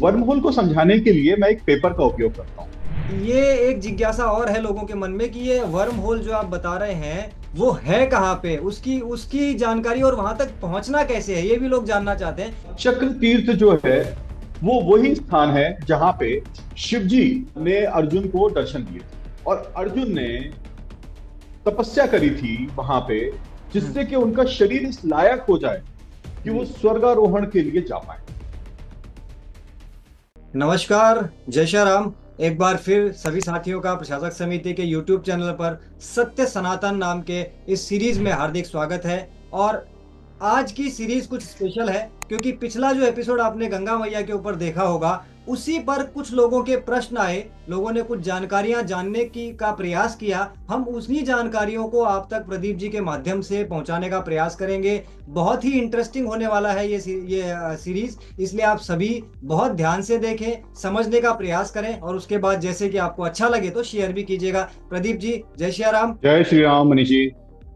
Worm hole को समझाने के लिए मैं एक पेपर का उपयोग करता हूँ। ये एक जिज्ञासा और है लोगों के मन में कि ये वर्म होल जो आप बता रहे हैं वो है कहाँ पे? उसकी उसकी जानकारी और वहाँ तक पहुँचना कैसे है? ये भी लोग जानना चाहते हैं। चक्र तीर्थ जो है वो वही स्थान है जहाँ पे शिव जी ने अर्जुन को दर्शन दिए और अर्जुन ने तपस्या करी थी वहाँ पे जिससे कि उनका शरीर इस लायक हो जाए कि वो स्वर्गारोहण के लिए जा पाए। नमस्कार, जय श्री राम एक बार फिर सभी साथियों का प्रशासक समिति के यूट्यूब चैनल पर सत्य सनातन नाम के इस सीरीज़ में हार्दिक स्वागत है। और आज की सीरीज़ कुछ स्पेशल है, क्योंकि पिछला जो एपिसोड आपने गंगा मैया के ऊपर देखा होगा उसी पर कुछ लोगों के प्रश्न आए। लोगों ने कुछ जानकारियाँ जानने की का प्रयास किया। हम उसी जानकारियों को आप तक प्रदीप जी के माध्यम से पहुँचाने का प्रयास करेंगे। बहुत ही इंटरेस्टिंग होने वाला है ये ये सीरीज़ इसलिए आप सभी बहुत ध्यान से देखें समझने का प्रयास करें और उसके बाद जैसे कि आपको अच्छा लगे तो शेयर भी कीजिएगा। प्रदीप जी जय श्री राम। जय श्री राम मनीष जी।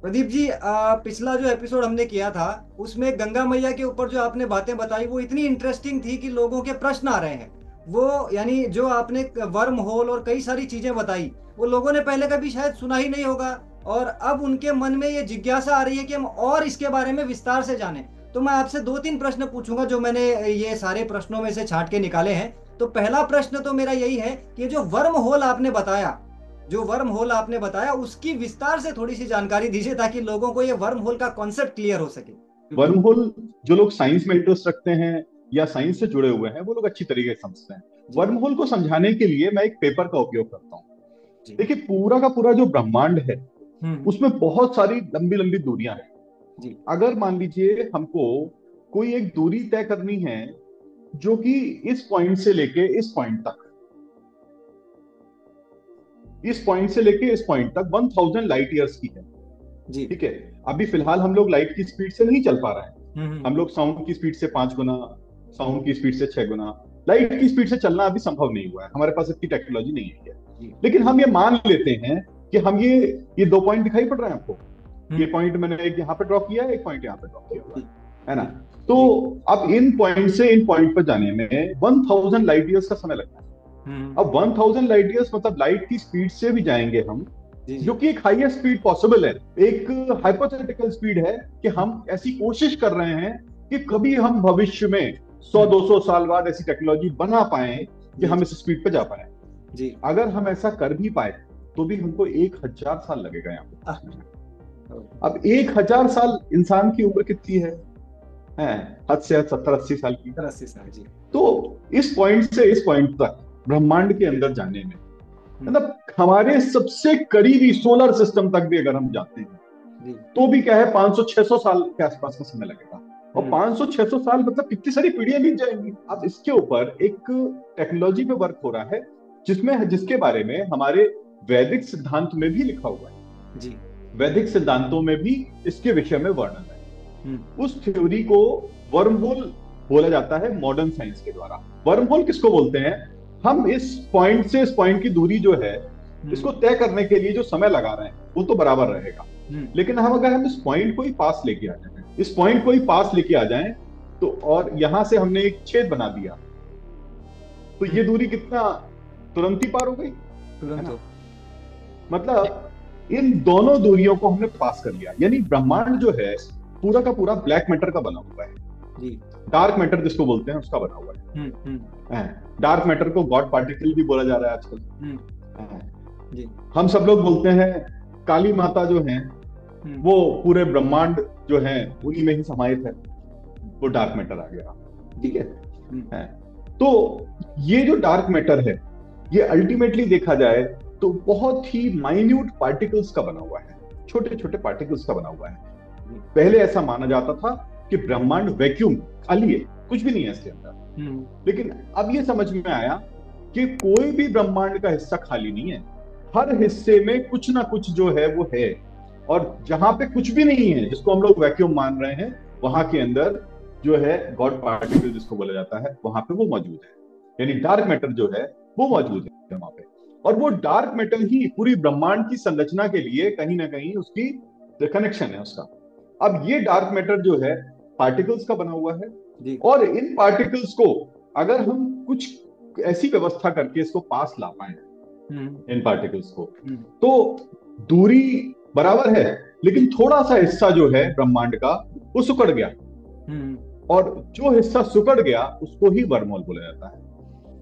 प्रदीप जी आ, पिछला जो एपिसोड हमने किया था उसमें गंगा मैया के ऊपर जो आपने बातें बताई वो इतनी इंटरेस्टिंग थी कि लोगों के प्रश्न आ रहे हैं। वो, यानी जो आपने वर्म होल और कई सारी चीज़ें बताई, वो लोगों ने पहले कभी शायद सुना ही नहीं होगा। और अब उनके मन में ये जिज्ञासा आ रही है कि हम और इसके बारे में विस्तार से जाने। तो मैं आपसे दो तीन प्रश्न पूछूँगा जो मैंने ये सारे प्रश्नों में से छाट के निकाले हैं। तो पहला प्रश्न तो मेरा यही है कि जो वर्म होल आपने बताया, जो वर्म होल आपने बताया, उसकी विस्तार से थोड़ी सी जानकारी दीजिए ताकि लोगों को ये वर्म होल का कॉन्सेप्ट क्लियर हो सके। वर्म होल जो लोग साइंस में इंटरेस्ट रखते हैं या साइंस से जुड़े हुए हैं वो लोग अच्छी तरीके से समझते हैं। वर्म होल को समझाने के लिए मैं एक पेपर का उपयोग करता हूँ। देखिए पूरा का पूरा जो ब्रह्मांड है हम्म। उसमें बहुत सारी लंबी लंबी दूरियाँ हैं। अगर मान लीजिए हमको कोई एक दूरी तय करनी है जो कि इस पॉइंट से लेके इस पॉइंट तक। इस पॉइंट से लेके इस पॉइंट तक 1000 लाइट ईयर्स की है। जी। ठीक है? अभी फ़िलहाल हम लोग लाइट की स्पीड से नहीं चल पा रहे हैं। हम्म, हम्म। हम लोग साउंड की स्पीड से पाँच गुना साउंड की स्पीड से छह गुना लाइट की स्पीड से चलना अभी संभव नहीं हुआ है। हमारे पास इतनी टेक्नोलॉजी नहीं है। लेकिन हम ये मान लेते हैं कि हम ये ये दो पॉइंट दिखाई पड़ रहे हैं आपको। हम्म। ये पॉइंट मैंने एक यहाँ पे ड्रॉ किया है एक पॉइंट यहाँ पे ड्रॉ किया। है ना? तो अब इन पॉइंट से इन पॉइंट पर जाने में वन थाउज़ेंड लाइट ईयर्स का समय लगता है। हम्म। अब वन थाउज़ेंड लाइट ईयर्स मतलब लाइट की स्पीड से भी जाएँगे हम जो कि एक हाईएस्ट स्पीड पॉसिबल है। एक हाइपोथेटिकल स्पीड है कि हम ऐसी कोशिश कर रहे हैं कि कभी हम भविष्य में सौ दो सौ साल बाद ऐसी टेक्नोलॉजी बना पाए कि हम इस स्पीड पे जा पाए। जी। अगर हम ऐसा कर भी पाए तो भी हमको एक हज़ार साल लगेगा यहाँ पे। अब एक हज़ार साल इंसान की उम्र कितनी है? हद से हद सत्तर अस्सी साल की। अस्सी साल जी। तो इस पॉइंट से इस पॉइंट तक ब्रह्मांड के अंदर जाने में हम्म। मतलब हमारे सबसे करीबी सोलर सिस्टम तक भी अगर हम जाते हैं तो भी क्या है? 500-600 साल के आसपास का समय लगेगा। और 500-600 हम्म। साल मतलब कितनी सारी पीढ़ियाँ बीत जाएँगी। अब इसके ऊपर एक टेक्नोलॉजी पे वर्क हो रहा है जिसमें जिसके बारे में हमारे वैदिक सिद्धांत में भी लिखा हुआ है। जी। वैदिक सिद्धांतों में भी इसके विषय में वर्णन है। हम्म। उस थ्योरी को वर्महोल बोला जाता है मॉडर्न साइंस के द्वारा। वर्महोल किसको बोलते हैं? हम इस पॉइंट से इस पॉइंट की दूरी जो है हम्म। इसको तय करने के लिए जो समय लगा रहे हैं वो तो बराबर रहेगा। लेकिन हम अगर हम इस पॉइंट को ही पास लेके आ जाए इस पॉइंट को ही पास लेके आ जाए तो और यहाँ से हमने एक छेद बना दिया। तो ये दूरी कितना तुरंत ही पार हो गई? तुरंत। मतलब इन दोनों दूरियों को हमने पास कर लिया। यानी ब्रह्मांड जो है पूरा का पूरा ब्लैक मैटर का बना हुआ है। डार्क मैटर जिसको बोलते हैं उसका बना हुआ है। डार्क हम्म, मैटर हम्म। को गॉड पार्टिकल भी बोला जा रहा है आजकल। हम्म। हम सब लोग बोलते हैं काली माता जो है वो पूरे ब्रह्मांड जो है उन्हीं में ही समाहित है। वो डार्क मैटर आ गया। ठीक है, हम्म। तो ये जो डार्क मैटर है ये अल्टीमेटली देखा जाए तो बहुत ही माइन्यूट पार्टिकल्स का बना हुआ है। छोटे छोटे पार्टिकल्स का बना हुआ है। पहले ऐसा माना जाता था कि ब्रह्मांड वैक्यूम खाली है। कुछ भी नहीं है इसके अंदर। हम्म। लेकिन अब ये समझ में आया कि कोई भी ब्रह्मांड का हिस्सा खाली नहीं है। हर हिस्से में कुछ ना कुछ जो है वो है। और जहाँ पे कुछ भी नहीं है जिसको हम लोग वैक्यूम मान रहे हैं वहाँ के अंदर जो है गॉड पार्टिकल जिसको बोला जाता है वहाँ पे वो मौजूद है। यानी डार्क मैटर जो है वो मौजूद है वहाँ पे। और वो डार्क मैटर ही पूरी ब्रह्मांड की संरचना के लिए कहीं ना कहीं उसकी कनेक्शन है उसका। अब ये डार्क मैटर जो है पार्टिकल्स का बना हुआ है। और इन पार्टिकल्स को अगर हम कुछ ऐसी व्यवस्था करके इसको पास ला पाए हम्म। इन पार्टिकल्स को हम्म। तो दूरी बराबर है लेकिन थोड़ा सा हिस्सा जो है ब्रह्मांड का वो सुकड़ गया। हम्म। और जो हिस्सा सुकड़ गया उसको ही वर्मोल बोला जाता है।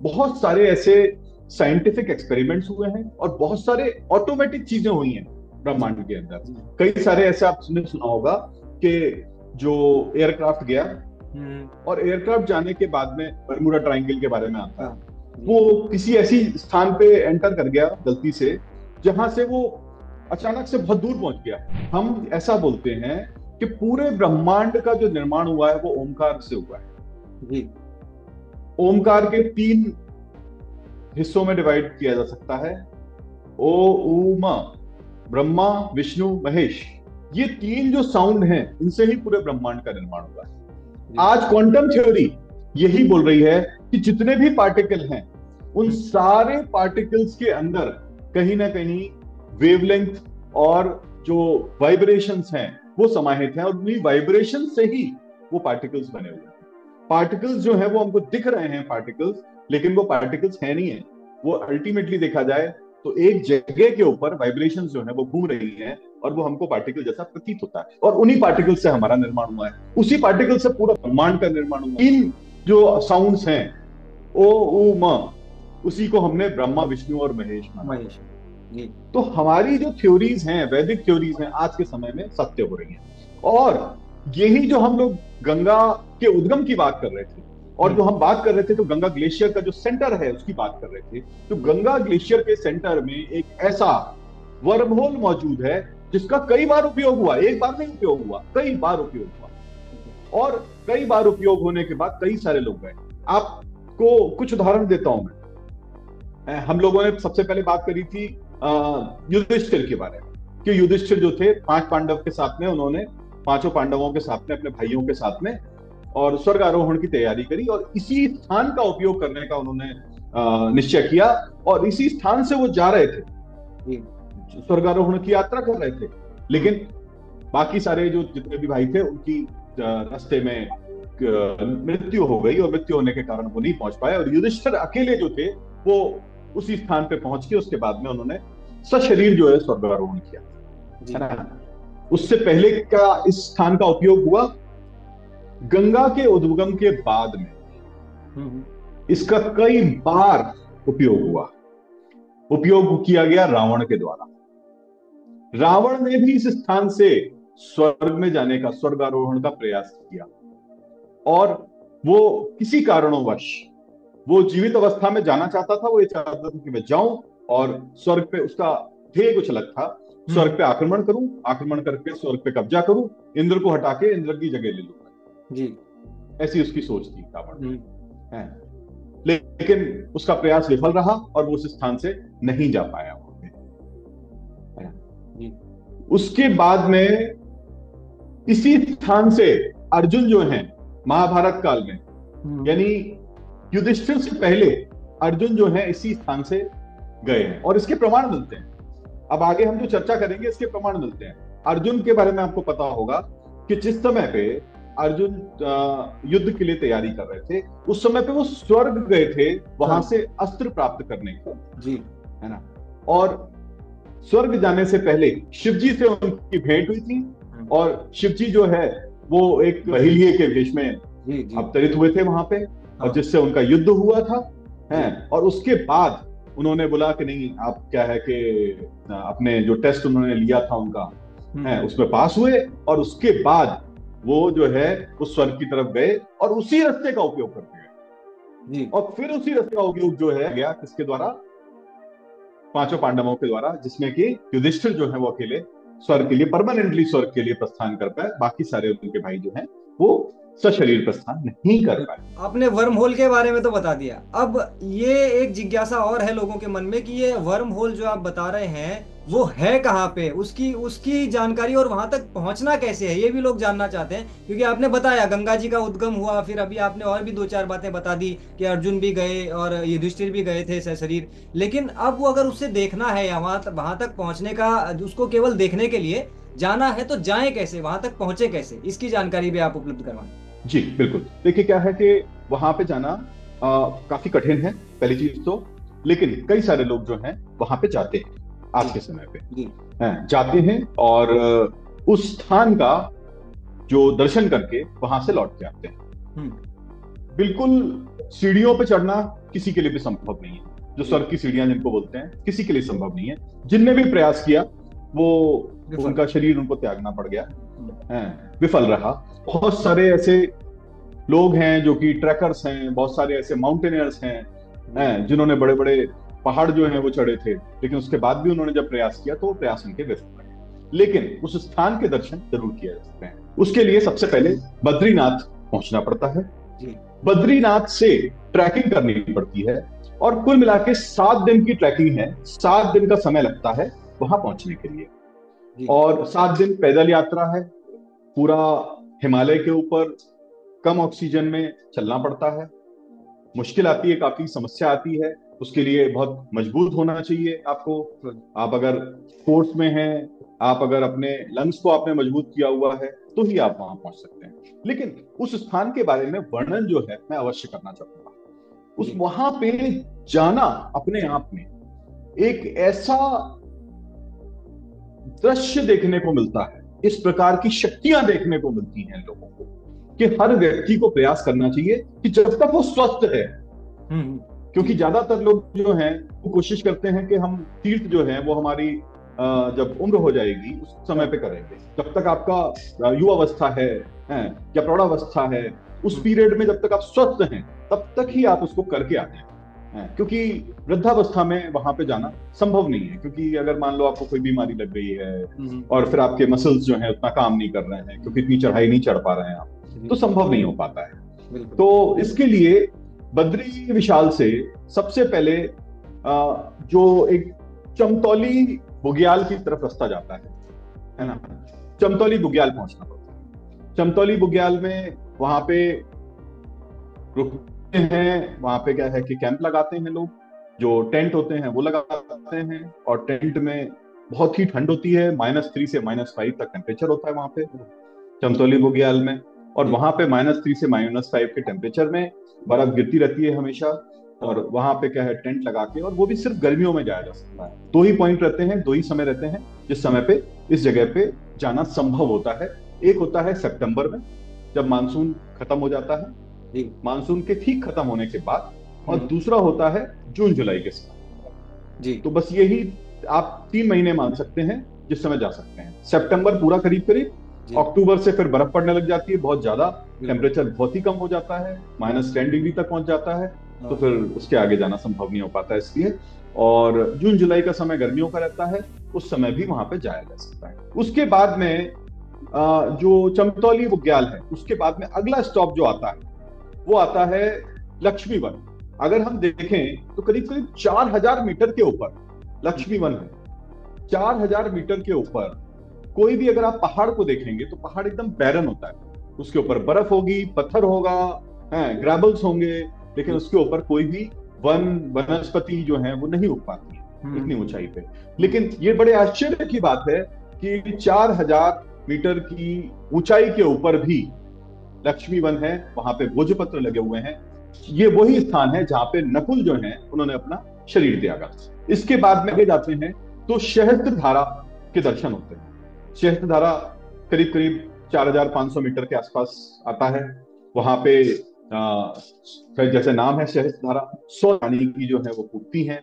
बहुत सारे ऐसे साइंटिफिक एक्सपेरिमेंट्स हुए हैं और बहुत सारे ऑटोमेटिक चीज़ें हुई हैं ब्रह्मांड के अंदर। कई सारे ऐसे आपने सुना होगा कि जो एयरक्राफ्ट गया और एयरक्राफ्ट जाने के बाद में बरमुडा ट्राइंगल के बारे में आता है। हाँ। वो किसी ऐसी स्थान पे एंटर कर गया गलती से जहाँ से वो अचानक से बहुत दूर पहुँच गया। हम ऐसा बोलते हैं कि पूरे ब्रह्मांड का जो निर्माण हुआ है वो ओमकार से हुआ है। जी। ओमकार के तीन हिस्सों में डिवाइड किया जा सकता है। ओ उमा ब्रह्मा विष्णु महेश ये तीन जो साउंड हैं इनसे ही पूरे ब्रह्मांड का निर्माण हुआ है। आज क्वांटम थ्योरी यही बोल रही है कि जितने भी पार्टिकल हैं उन सारे पार्टिकल्स के अंदर कहीं ना कहीं वेवलेंथ और जो वाइब्रेशंस हैं, वो समाहित हैं और उन्हीं वाइब्रेशन से ही वो पार्टिकल्स बने हुए हैं। पार्टिकल्स जो है, वो हमको दिख रहे हैं पार्टिकल्स लेकिन वो पार्टिकल्स है नहीं है। वो अल्टीमेटली देखा जाए तो एक जगह के ऊपर वाइब्रेशन जो है, वो घूम रही है और वो हमको पार्टिकल जैसा प्रतीत होता है। और उन्हीं पार्टिकल से हमारा निर्माण हुआ है। उसी पार्टिकल से पूरा ब्रह्मांड का निर्माण हुआ इन जो साउंड्स हैं, ओ, उ उसी को हमने ब्रह्मा, विष्णु और महेश महेश। तो हमारी जो थ्योरीज हैं, वैदिक थ्योरीज हैं, आज के समय में सत्य हो रही हैं। और यही जो हम लोग गंगा के उद्गम की बात कर रहे थे, और जो हम बात कर रहे थे तो गंगा ग्लेशियर का जो सेंटर है, उसकी बात कर रहे थे। तो गंगा ग्लेशियर के सेंटर में एक ऐसा वर्महोल मौजूद है, जिसका कई बार उपयोग हुआ, एक बार नहीं उपयोग हुआ, कई बार उपयोग हुआ। और कई बार उपयोग होने के बाद कई सारे लोग गए। आपको कुछ उदाहरण देता हूँ मैं। हम लोगों ने सबसे पहले बात करी थी युधिष्ठिर के बारे में। कि युधिष्ठिर जो थे पाँच पांडव के साथ में उन्होंने पाँचों पांडवों के साथ में अपने भाइयों के साथ में और स्वर्ग आरोहण की तैयारी करी और इसी स्थान का उपयोग करने का उन्होंने निश्चय किया और इसी स्थान से वो जा रहे थे। स्वर्गारोहण की यात्रा कर रहे थे। लेकिन बाकी सारे जो जितने भी भाई थे उनकी रास्ते में मृत्यु हो गई और मृत्यु होने के कारण वो नहीं पहुँच पाए और युधिष्ठिर अकेले जो थे वो उसी स्थान पे पहुँच के उसके बाद में उन्होंने सशरीर जो है स्वर्गारोहण किया। है ना उससे पहले का इस स्थान का उपयोग हुआ गंगा के उद्गम के बाद में। हम्म। इसका कई बार उपयोग हुआ। उपयोग किया गया रावण के द्वारा। रावण ने भी इस स्थान से स्वर्ग में जाने का स्वर्ग आरोहण का प्रयास किया। और वो किसी कारणोंवश वो जीवित अवस्था में जाना चाहता था वो ये चाहता था कि मैं जाऊँ और स्वर्ग पे उसका ध्येय कुछ अलग था। स्वर्ग पे आक्रमण करूँ आक्रमण करके स्वर्ग पे कब्जा करूँ इंद्र को हटा के इंद्र की जगह ले लूँगा जी। ऐसी उसकी सोच थी रावण हम्म। लेकिन उसका प्रयास विफल रहा और वो उस स्थान से नहीं जा पाया उसके बाद में इसी स्थान से अर्जुन जो है महाभारत काल में हम्म। यानी युधिष्ठिर से पहले अर्जुन जो है इसी स्थान से गए हैं और इसके प्रमाण मिलते हैं। अब आगे हम जो चर्चा करेंगे इसके प्रमाण मिलते हैं। अर्जुन के बारे में आपको पता होगा कि जिस समय पे अर्जुन युद्ध के लिए तैयारी कर रहे थे उस समय पे वो स्वर्ग गए थे वहाँ हाँ। से अस्त्र प्राप्त करने को जी। है ना? और स्वर्ग जाने से पहले शिवजी से उनकी भेंट हुई थी हाँ। और शिवजी जो है वो एक बहिलिये के वेश में अवतरित हुए थे वहाँ पे। और। जिससे उनका युद्ध हुआ था है और उसके बाद उन्होंने बोला कि नहीं आप क्या है कि अपने जो टेस्ट उन्होंने लिया था उनका है उसमें पास हुए और उसके बाद वो जो है उस स्वर्ग की तरफ़ गए और उसी रास्ते का उपयोग करते गए। और फिर उसी रास्ते का उपयोग जो है गया किसके द्वारा? पाँचों पांडवों के द्वारा जिसमें कि युधिष्ठिर जो है वो अकेले स्वर्ग के लिए परमानेंटली स्वर्ग के लिए प्रस्थान कर पाए बाकी सारे उनके भाई जो हैं वो सशरीर प्रस्थान नहीं कर पाए। आपने वर्म होल के बारे में तो बता दिया। अब ये एक जिज्ञासा और है लोगों के मन में कि ये वर्म होल जो आप बता रहे हैं, वो है कहाँ पे? उसकी उसकी जानकारी और वहाँ तक पहुँचना कैसे है? ये भी लोग जानना चाहते हैं, क्योंकि आपने बताया, गंगा जी का उद्गम हुआ, फिर अभी आपने और भी दो चार बातें बता दी कि अर्जुन भी गए और युधिष्ठिर भी गए थे शरीर। लेकिन अब वो अगर उससे देखना है या वहाँ वहाँ तक पहुँचने का, उसको केवल देखने के लिए जाना है तो जाए कैसे? वहाँ तक पहुँचे कैसे? इसकी जानकारी भी आप उपलब्ध करवाएँ। जी बिल्कुल। देखिए क्या है कि वहाँ पे जाना आ, काफ़ी कठिन है पहली चीज़ तो। लेकिन कई सारे लोग जो हैं वहाँ पे जाते हैं आज के समय पे। हैं, जाते हैं और उस स्थान का जो दर्शन करके वहाँ से लौट के आते हैं। बिल्कुल सीढ़ियों पे चढ़ना किसी के लिए भी संभव नहीं है। जो स्वर्ग की सीढ़ियाँ जिनको बोलते हैं किसी के लिए संभव नहीं है। जिनने भी प्रयास किया वो उनका शरीर उनको त्यागना पड़ गया। है विफल रहा। बहुत सारे ऐसे लोग हैं जो कि ट्रैकर्स हैं बहुत सारे ऐसे माउंटेनियर्स हैं हैं जिन्होंने बड़े बड़े पहाड़ जो हैं वो चढ़े थे लेकिन उसके बाद भी उन्होंने जब प्रयास किया तो वो प्रयास उनके विफल रहे। लेकिन उस स्थान के दर्शन ज़रूर किया जा सकते हैं। उसके लिए सबसे पहले बद्रीनाथ पहुँचना पड़ता है। बद्रीनाथ से ट्रैकिंग करनी पड़ती है और कुल मिला के सात दिन की ट्रैकिंग है। सात दिन का समय लगता है वहाँ पहुँचने के लिए। और सात दिन पैदल यात्रा है। पूरा हिमालय के ऊपर कम ऑक्सीजन में चलना पड़ता है। मुश्किल आती है, काफ़ी समस्या आती है। उसके लिए बहुत मज़बूत होना चाहिए आपको। आप अगर स्पोर्ट्स में हैं, आप अगर अपने लंग्स को आपने मज़बूत किया हुआ है तो ही आप वहाँ पहुँच सकते हैं। लेकिन उस स्थान के बारे में वर्णन जो है, मैं अवश्य करना चाहूँगा। उस वहाँ पे जाना अपने आप में एक ऐसा दृश्य देखने को मिलता है इस प्रकार की शक्तियाँ देखने को मिलती हैं लोगों को कि हर व्यक्ति को प्रयास करना चाहिए कि जब तक वो स्वस्थ है हम्म। क्योंकि ज़्यादातर लोग जो हैं वो कोशिश करते हैं कि हम तीर्थ जो है वो हमारी जब उम्र हो जाएगी उस समय पे करेंगे जब तक आपका युवावस्था है, है या प्रौढ़ावस्था है उस पीरियड हम्म। में जब तक आप स्वस्थ हैं तब तक ही आप उसको करके आते हैं क्योंकि वृद्धावस्था में वहाँ पे जाना संभव नहीं है क्योंकि अगर मान लो आपको कोई बीमारी लग गई है हम्म। और फिर आपके मसल्स जो है उतना काम नहीं कर रहे हैं क्योंकि इतनी चढ़ाई नहीं चढ़ पा रहे हैं आप तो संभव नहीं हो पाता है। तो इसके लिए बद्री विशाल से सबसे पहले जो एक चमतौली बुग्याल की तरफ़ रास्ता जाता है है ना? चमतौली बुग्याल पहुँचना पड़ता है। चमतौली बुग्याल में वहाँ पे रुकते हैं, वहाँ पे क्या है कि कैंप लगाते हैं लोग, जो टेंट होते हैं वो लगाते हैं और टेंट में बहुत ही ठंड होती है माइनस थ्री से माइनस फाइव तक टेम्परेचर होता है वहाँ पे चमतौली बुग्याल में। और वहाँ पे माइनस थ्री से माइनस फाइव के टेम्परेचर में बर्फ़ गिरती रहती है हमेशा और वहाँ पे क्या है टेंट लगा के और वो भी सिर्फ़ गर्मियों में जाया जा सकता है। दो ही पॉइंट रहते हैं, दो ही समय रहते हैं जिस समय पे इस जगह पे जाना संभव होता है। एक होता है सितंबर में, जब मानसून खत्म हो जाता है। मानसून के ठीक खत्म होने के बाद और हम्म। दूसरा होता है जून जुलाई के साथ। जी। तो बस यही आप तीन महीने मान सकते हैं जिस समय जा सकते हैं। सितंबर पूरा करीब करीब अक्टूबर से फिर बर्फ़ पड़ने लग जाती है बहुत ज़्यादा टेम्परेचर बहुत ही कम हो जाता है माइनस टेन डिग्री तक पहुँच जाता है तो फिर उसके आगे जाना संभव नहीं हो पाता है इसलिए। और जून जुलाई का समय गर्मियों का रहता है उस समय भी वहाँ पे जाया जा सकता है। उसके बाद में जो चमतौली बुग्याल है उसके बाद में अगला स्टॉप जो आता है वो आता है लक्ष्मी वन। अगर हम देखें तो करीब करीब चार हज़ार मीटर के ऊपर लक्ष्मी वन है। चार हज़ार मीटर के ऊपर कोई भी अगर आप पहाड़ को देखेंगे तो पहाड़ एकदम बैरन होता है। उसके ऊपर बर्फ़ होगी पत्थर होगा है, ग्रेबल्स होंगे लेकिन उसके ऊपर कोई भी वन वनस्पति जो है वो नहीं उग पाती है हम्म। इतनी ऊंचाई पे। लेकिन ये बड़े आश्चर्य की बात है कि चार हज़ार मीटर की ऊंचाई के ऊपर भी लक्ष्मी वन है, वहाँ पे भोजपत्र लगे हुए हैं। ये वही स्थान है जहाँ पे नकुल जो है, उन्होंने अपना शरीर त्यागा। इसके बाद में आगे जाते हैं तो शहस्त्र धारा के दर्शन होते हैं। शहस्त्र धारा करीब करीब 4500 मीटर के आसपास आता है। वहाँ पे फिर जैसे नाम है शहद धारा सौ रानी की जो है वो पूर्ति है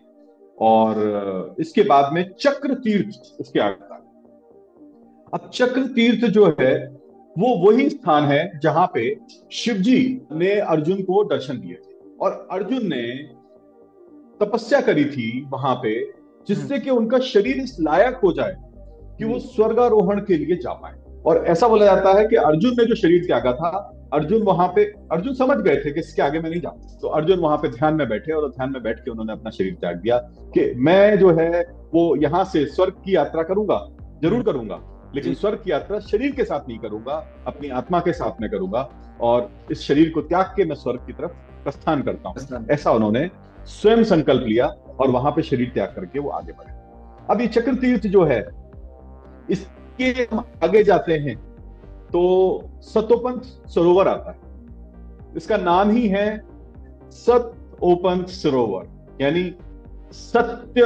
और इसके बाद में चक्र तीर्थ इसके आगे अब चक्र तीर्थ जो है वो वही स्थान है जहाँ पे शिव जी ने अर्जुन को दर्शन दिए थे। और अर्जुन ने तपस्या करी थी वहाँ पे जिससे कि उनका शरीर इस लायक हो जाए कि वो स्वर्गारोहण के लिए जा पाए। और ऐसा बोला जाता है कि अर्जुन ने जो शरीर त्यागा था अर्जुन वहाँ पे अर्जुन समझ गए थे कि इसके आगे मैं नहीं जाऊँ तो अर्जुन वहाँ पे ध्यान में बैठे और ध्यान में बैठ के उन्होंने अपना शरीर त्याग दिया कि मैं जो है वो यहाँ से स्वर्ग की यात्रा करूँगा ज़रूर करूँगा। लेकिन स्वर्ग की यात्रा शरीर के साथ नहीं करूँगा अपनी आत्मा के साथ में करूँगा और इस शरीर को त्याग के मैं स्वर्ग की तरफ़ प्रस्थान करता हूँ। ऐसा उन्होंने स्वयं संकल्प लिया और वहाँ पे शरीर त्याग करके वो आगे बढ़े। अब ये चक्र तीर्थ जो है इसके हम आगे जाते हैं तो सतोपंथ सरोवर आता है। इसका नाम ही है सत ओपन सरोवर यानी सत्य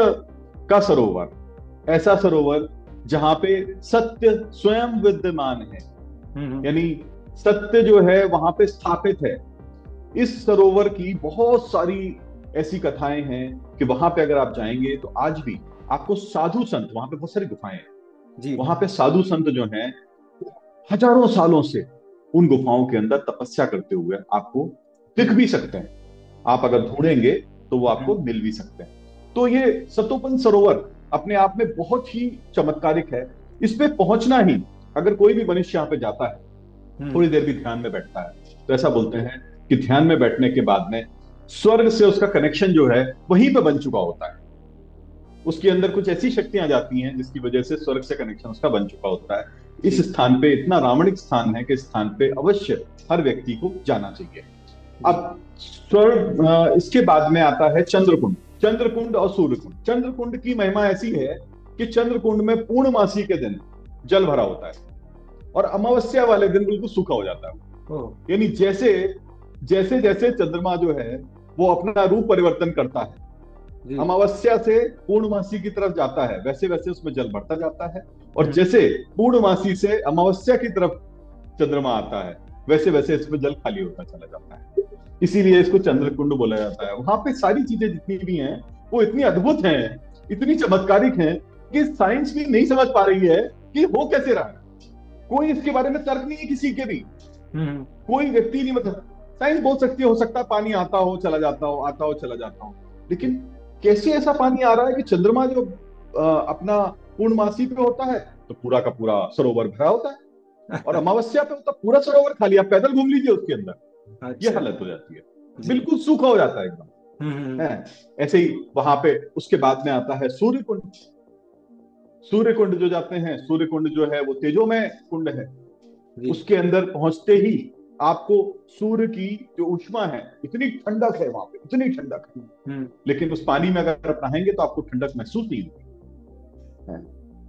का सरोवर। ऐसा सरोवर जहाँ पे सत्य स्वयं विद्यमान है। हम्म, हम्म। यानी सत्य जो है वहाँ पे स्थापित है। इस सरोवर की बहुत सारी ऐसी कथाएँ हैं कि वहाँ पे अगर आप जाएँगे तो आज भी आपको साधु संत वहाँ पे बहुत सारी गुफाएँ हैं। जी। वहाँ पे साधु संत जो हैं हज़ारों सालों से उन गुफाओं के अंदर तपस्या करते हुए आपको दिख भी सकते हैं। आप अगर ढूंढेंगे तो वो आपको हम्म। मिल भी सकते हैं। तो ये सतोपन सरोवर अपने आप में बहुत ही चमत्कारिक है। इस पे पहुँचना ही अगर कोई भी मनुष्य यहाँ पे जाता है हम्म। थोड़ी देर भी ध्यान में बैठता है। तो ऐसा बोलते हैं कि ध्यान में बैठने के बाद में स्वर्ग से उसका कनेक्शन जो है वहीं पे बन चुका होता है। उसके अंदर कुछ ऐसी शक्तियाँ जाती हैं जिसकी वजह से स्वर्ग से कनेक्शन उसका बन चुका होता है। इस स्थान पे इतना रामणिक स्थान है कि स्थान पे अवश्य हर व्यक्ति को जाना चाहिए। अब स्वर्ग इसके बाद में आता है चंद्रकुंड चंद्रकुंड और सूर्यकुंड। चंद्रकुंड की महिमा ऐसी है कि चंद्रकुंड में पूर्णमासी के दिन जल भरा होता है और अमावस्या वाले दिन बिल्कुल सूखा हो जाता है। यानी जैसे जैसे जैसे चंद्रमा जो है वो अपना रूप परिवर्तन करता है। अमावस्या से पूर्णमासी की तरफ़ जाता है वैसे वैसे उसमें जल बढ़ता जाता है। और। जैसे पूर्णमासी से अमावस्या की तरफ़ चंद्रमा आता है वैसे वैसे इसमें जल खाली होता चला जाता है। इसीलिए इसको चंद्रकुंड बोला जाता है। वहाँ पे सारी चीज़ें जितनी भी हैं वो इतनी अद्भुत हैं इतनी चमत्कारिक हैं कि साइंस भी नहीं समझ पा रही है कि हो कैसे रहा कोई इसके बारे में तर्क नहीं है किसी के भी। हम्म। कोई व्यक्ति नहीं मतलब साइंस बोल सकती है हो सकता है पानी आता हो चला जाता हो आता हो चला जाता हो। लेकिन कैसे ऐसा पानी आ रहा है कि चंद्रमा जो आ, अपना पूर्णमासी पे होता है तो पूरा का पूरा सरोवर भरा होता है। और अमावस्या पे होता पूरा सरोवर खाली आप पैदल घूम लीजिए उसके अंदर। अच्छा। ये हालत हो जाती है। बिल्कुल सूखा हो जाता है एकदम। हम्म, हम्म, हम्म। ऐसे ही वहाँ पे उसके बाद में आता है सूर्य कुंड सूर्य कुंड जो जाते हैं सूर्य कुंड जो है वो तेजोमय कुंड है। उसके अंदर पहुँचते ही आपको सूर्य की जो उष्मा है इतनी ठंडक है वहाँ पे इतनी ठंडक है। लेकिन उस पानी में अगर आप नहाएँगे तो आपको ठंडक महसूस नहीं होगी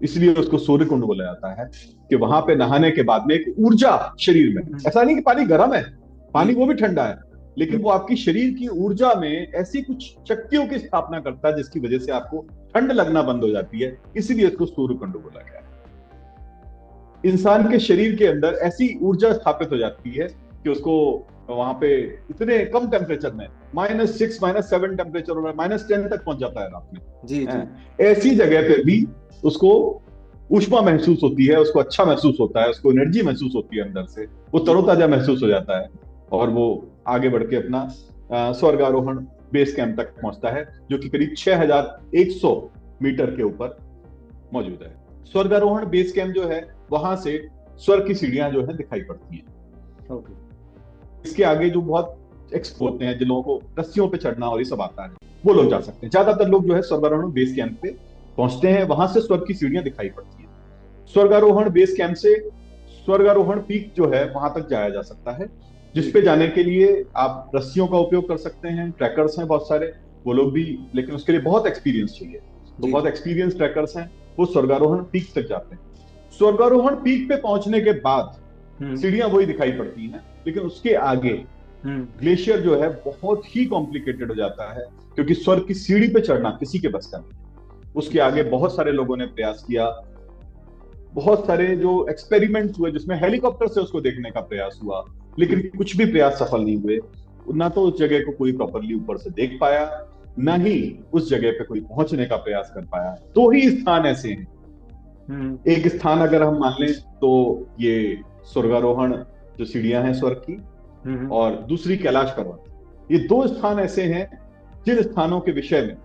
इसलिए उसको सूर्य कुंड बोला जाता है कि वहाँ पे नहाने के बाद में एक ऊर्जा शरीर में। ऐसा नहीं कि पानी गर्म है। पानी वो भी ठंडा है लेकिन वो आपकी शरीर की ऊर्जा में ऐसी कुछ शक्तियों की स्थापना करता है जिसकी वजह से आपको ठंड लगना बंद हो जाती है इसीलिए इसको सूर्य कुंड बोला गया इंसान के शरीर के अंदर ऐसी ऊर्जा स्थापित हो जाती है कि उसको वहाँ पे इतने कम टेम्परेचर में minus six minus seven temperature minus ten तक पहुँच जाता है रात में। जी, जी। ऐसी जगह पे भी उसको उष्मा महसूस होती है उसको अच्छा महसूस होता है उसको एनर्जी महसूस होती है अंदर से वो तरोताजा महसूस हो जाता है। और वो आगे बढ़ के अपना स्वर्गारोहण बेस कैंप तक पहुँचता है जो कि करीब 6100 मीटर के ऊपर मौजूद है। स्वर्गारोहण बेस कैंप जो है वहाँ से स्वर्ग की सीढ़ियाँ जो है दिखाई पड़ती हैं। इसके आगे जो बहुत एक्सपो होते हैं जिन लोगों को रस्सियों पे चढ़ना और ये सब आता है वो लोग जा सकते हैं। ज़्यादातर लोग जो है स्वर्गारोहण बेस कैंप पे पहुँचते हैं वहाँ से स्वर्ग की सीढ़ियाँ दिखाई पड़ती है। स्वर्गारोहण बेस कैंप से स्वर्गारोहण पीक जो है वहाँ तक जाया जा सकता है। जिसपे जाने के लिए आप रस्सियों का उपयोग कर सकते हैं ट्रैकर्स हैं बहुत सारे वो लोग भी लेकिन उसके लिए बहुत एक्सपीरियंस चाहिए। तो बहुत एक्सपीरियंस ट्रैकर्स हैं वो स्वर्गारोहण पीक तक जाते हैं। स्वर्गारोहण पीक पे पहुँचने के बाद हम्म। सीढ़ियाँ वही दिखाई पड़ती हैं लेकिन उसके आगे ग्लेशियर हम्म। जो है बहुत ही कॉम्प्लिकेटेड हो जाता है क्योंकि स्वर्ग की सीढ़ी पे चढ़ना किसी के बस का नहीं उसके आगे बहुत सारे लोगों ने प्रयास किया। बहुत सारे जो एक्सपेरिमेंट्स हुए जिसमें हेलीकॉप्टर से उसको देखने का प्रयास हुआ लेकिन कुछ भी प्रयास सफल नहीं हुए। ना तो उस जगह को कोई प्रॉपरली ऊपर से देख पाया ना ही उस जगह पे कोई पहुँचने का प्रयास कर पाया। दो ही स्थान ऐसे हैं। हम्म। एक स्थान अगर हम मान लें तो ये स्वर्गारोहण जो सीढ़ियाँ हैं स्वर्ग की हम्म। और दूसरी कैलाश पर्वत। ये दो स्थान ऐसे हैं जिन स्थानों के विषय में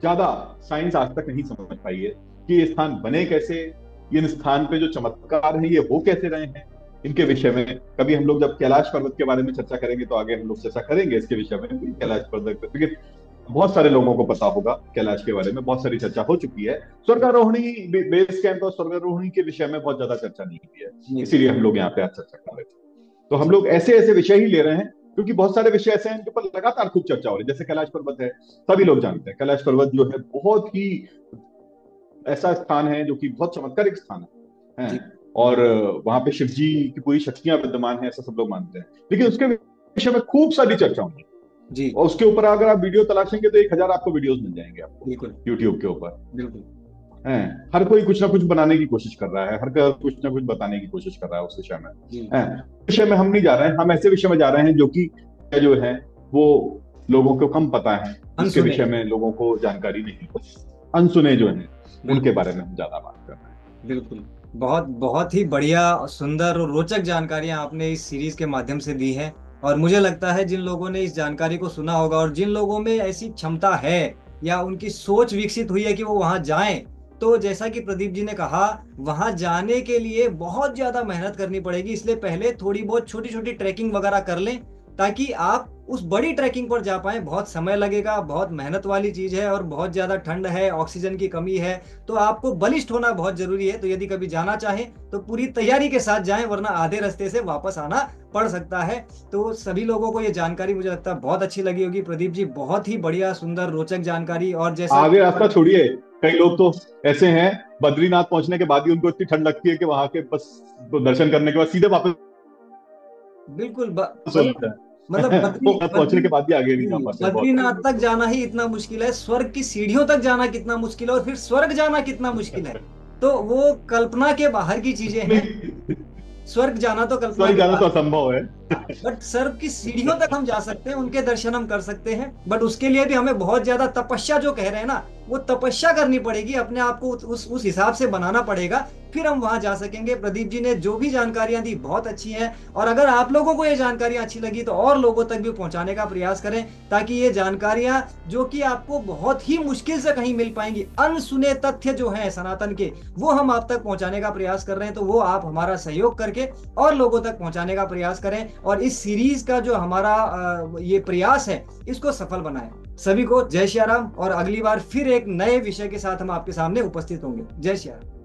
ज़्यादा साइंस आज तक नहीं समझ पाई है कि ये स्थान बने कैसे इन स्थान पे जो चमत्कार है ये हो कैसे रहे हैं। इनके विषय में। कभी हम लोग जब कैलाश पर्वत के बारे में चर्चा करेंगे तो आगे हम लोग चर्चा करेंगे इसके विषय में कैलाश पर्वत क्योंकि बहुत सारे लोगों को पता होगा कैलाश के बारे में बहुत सारी चर्चा हो चुकी है। स्वर्गारोहणी बेस कैंप और स्वर्गारोहणी के विषय में बहुत ज़्यादा चर्चा नहीं हुई है। इसीलिए हम लोग यहाँ पे आज चर्चा कर रहे थे। तो हम लोग ऐसे ऐसे विषय ही ले रहे हैं क्योंकि बहुत सारे विषय ऐसे हैं इनके ऊपर लगातार खूब चर्चा हो रही है। जैसे कैलाश पर्वत है सभी लोग जानते हैं। कैलाश पर्वत जो है बहुत ही ऐसा स्थान है जो कि बहुत चमत्कारिक स्थान है? और वहाँ पे शिव जी की पूरी शक्तियाँ विद्यमान है ऐसा सब लोग मानते हैं। लेकिन उसके विषय में खूब सारी चर्चा होंगी। जी। और उसके ऊपर अगर आप वीडियो तलाशेंगे तो एक हज़ार आपको वीडियोस मिल जाएँगे आपको। बिल्कुल। यूट्यूब के ऊपर। बिल्कुल। है। हर कोई कुछ ना कुछ बनाने की कोशिश कर रहा है। हर कोई कुछ ना कुछ बताने की कोशिश कर रहा है उस विषय में। विषय में हम नहीं जा रहे हैं। हम ऐसे विषय में जा रहे हैं जो कि जो है वो लोगों को कम पता है। उसके विषय में लोगों को जानकारी नहीं अनसुने जो है उनके बारे में हम ज़्यादा बात कर रहे हैं। बिल्कुल। बहुत बहुत ही बढ़िया, सुंदर और रोचक जानकारियाँ आपने इस सीरीज़ के माध्यम से दी है। और मुझे लगता है जिन लोगों ने इस जानकारी को सुना होगा और जिन लोगों में ऐसी क्षमता है या उनकी सोच विकसित हुई है कि वो वहाँ जाएँ तो जैसा कि प्रदीप जी ने कहा, वहाँ जाने के लिए बहुत ज़्यादा मेहनत करनी पड़ेगी, इसलिए पहले थोड़ी बहुत छोटी छोटी ट्रैकिंग वगैरह कर लें ताकि आप उस बड़ी ट्रैकिंग पर जा पाए। बहुत समय लगेगा बहुत मेहनत वाली चीज़ है और बहुत ज़्यादा ठंड है ऑक्सीजन की कमी है तो आपको बलिष्ठ होना बहुत ज़रूरी है। तो यदि कभी जाना चाहें तो पूरी तैयारी के साथ जाएँ वरना आधे रास्ते से वापस आना पड़ सकता है। तो सभी लोगों को ये जानकारी मुझे लगता है बहुत अच्छी लगी होगी। प्रदीप जी बहुत ही बढ़िया सुंदर रोचक जानकारी और जैसे आगे रास्ता छोड़िए। कई लोग तो ऐसे हैं बद्रीनाथ पहुँचने के बाद ही उनको इतनी ठंड लगती है कि वहाँ के बस दर्शन करने के बाद सीधे वापस बिल्कुल मतलब पहुँचने के बाद भी आगे नहीं जा पाते बद्रीनाथ तक जाना ही इतना मुश्किल है स्वर्ग की सीढ़ियों तक जाना कितना मुश्किल है और फिर स्वर्ग जाना कितना मुश्किल है। तो वो कल्पना के बाहर की चीज़ें हैं। स्वर्ग जाना तो कल्पना स्वर्ग जाना तो असंभव है। बट स्वर्ग की सीढ़ियों तक हम जा सकते हैं उनके दर्शन हम कर सकते हैं बट उसके लिए भी हमें बहुत ज़्यादा तपस्या जो कह रहे हैं ना वो तपस्या करनी पड़ेगी, अपने आप को उस उस हिसाब से बनाना पड़ेगा, फिर हम वहाँ जा सकेंगे। प्रदीप जी ने जो भी जानकारियाँ दी, बहुत अच्छी हैं। और अगर आप लोगों को ये जानकारियाँ अच्छी लगी तो और लोगों तक भी पहुँचाने का प्रयास करें, ताकि ये जानकारियाँ जो कि आपको बहुत ही मुश्किल से कहीं मिल पाएँगी, अनसुने तथ्य जो है सनातन के, वो हम आप तक पहुँचाने का प्रयास कर रहे हैं। तो वो आप हमारा सहयोग करके और लोगों तक पहुँचाने का प्रयास करें और इस सीरीज़ का जो हमारा ये प्रयास है, इसको सफल बनाए। सभी को जय श्याराम राम और अगली बार फिर एक नए विषय के साथ हम आपके सामने उपस्थित होंगे। जय श्याराम राम।